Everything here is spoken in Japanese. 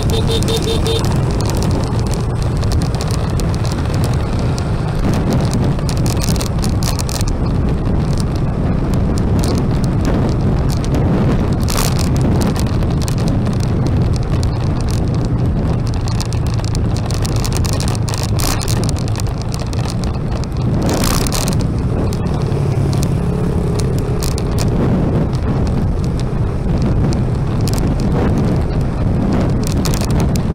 ハハハハ!